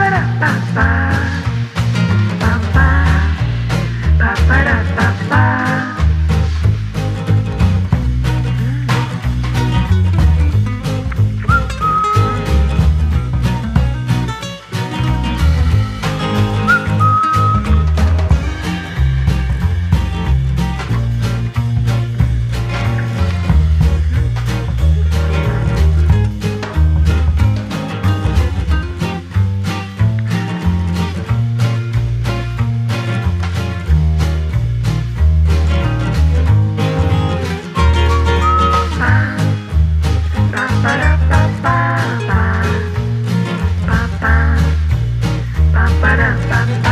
ba da ba ba ba.